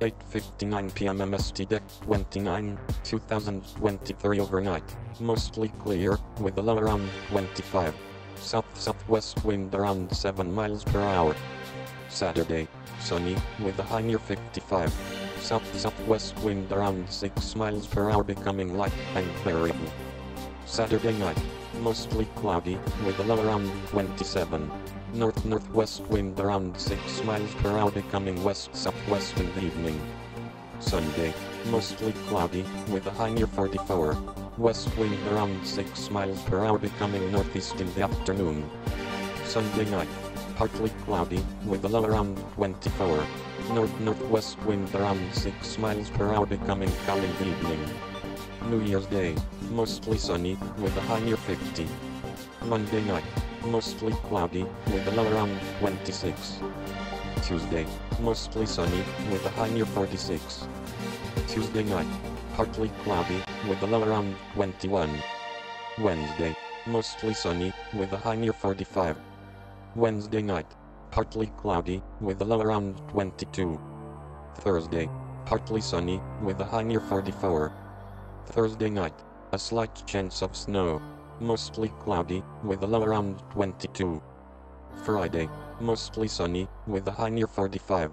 8.59 p.m. MST Deck 29, 2023 overnight. Mostly clear, with a low around 25. South-southwest wind around 7 miles per hour. Saturday, sunny, with a high near 55. South-southwest wind around 6 miles per hour becoming light and variable. Saturday night, mostly cloudy, with a low around 27. North-northwest wind around 6 miles per hour becoming west-southwest in the evening. Sunday, mostly cloudy, with a high near 44. West wind around 6 miles per hour becoming northeast in the afternoon. Sunday night, partly cloudy, with a low around 24. North-northwest wind around 6 miles per hour becoming calm in the evening. New Year's Day, mostly sunny, with a high near 50. Monday night, mostly cloudy, with a low around 26. Tuesday, mostly sunny, with a high near 46. Tuesday night, partly cloudy, with a low around 21. Wednesday, mostly sunny, with a high near 45. Wednesday night, partly cloudy, with a low around 22. Thursday, partly sunny, with a high near 44. Thursday night, a slight chance of snow. Mostly cloudy, with a low around 22. Friday, mostly sunny, with a high near 45.